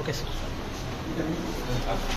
Okay.